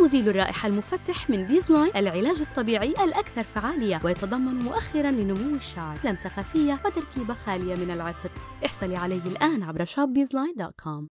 مزيل الرائحة المفتح من بيزلاين العلاج الطبيعي الأكثر فعالية ويتضمن مؤخرا لنمو الشعر لمسة خفية وتركيبة خالية من العطر. احصلي عليه الآن عبر shopbeesline.com